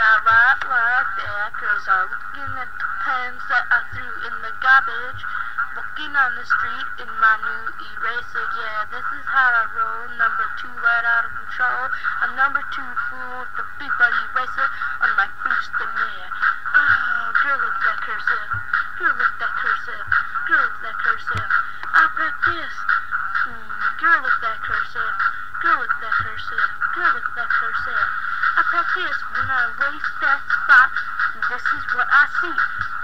I write like that, girls are looking at the pens that I threw in the garbage. Walking on the street in my new eraser, yeah, this is how I roll. Number two, right out of control. I'm number two, fool with the big body eraser on my boost and yeah. Oh, girl, look that cursive. Girl, look that cursive. Girl, look that cursive. I practice. Mm, girl, look that cursive. Girl, look that cursive. Girl, look that cursive. When I race that spot. This is what I see.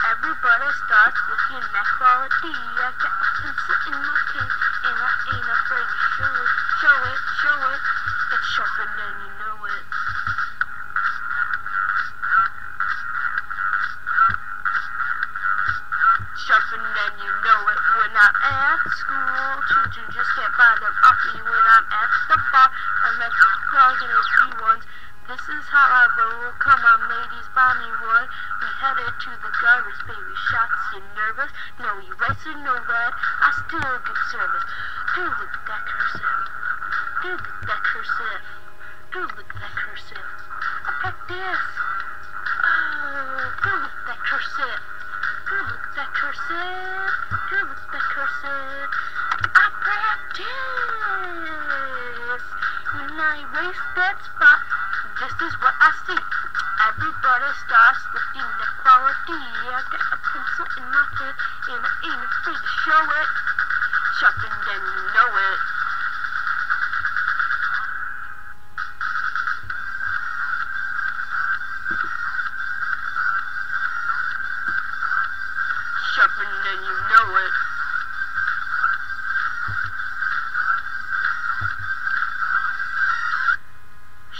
Everybody starts looking at quality. I got a pencil in my pen, and I ain't afraid to show it, show it, show it. It's sharper than you know it. Sharper than you know it. When I'm at school, children just can't buy them off me. When I'm at the bar, I'm at the club and it's ones. This is how I roll. Come on, ladies, buy me one. We headed to the garbage, baby. Shots, you nervous? No you eraser, no red. I still get service. Girl, look at that cursive. Girl, look at that cursive. Girl, look at that cursive. I practice. This is what I see. Everybody starts looking at quality. I got a pencil in my hand and I ain't afraid to show it. Sharper than you know it. Sharper than you know it.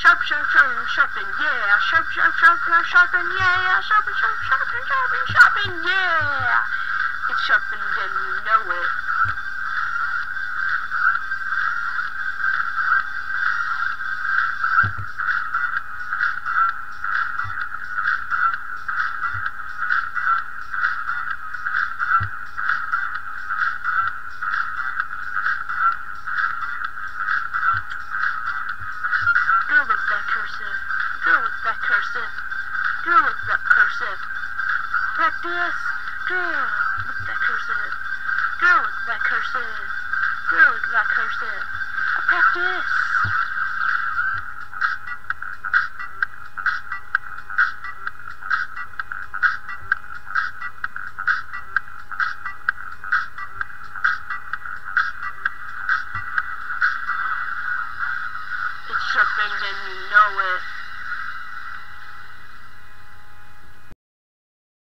Sharp, sharp, sharp, sharpen, yeah. Sharp, sharp, sharp, sharp, sharpen, yeah. Sharpen, sharp, sharpen, sharpen, sharpen, yeah. It's sharpened and you know it. Girl, look at that cursive. Look at that cursive. Look at that cursive. Practice. Look at that cursive. Look at that cursive. Look at that cursive. Practice. Sharpened and you know it.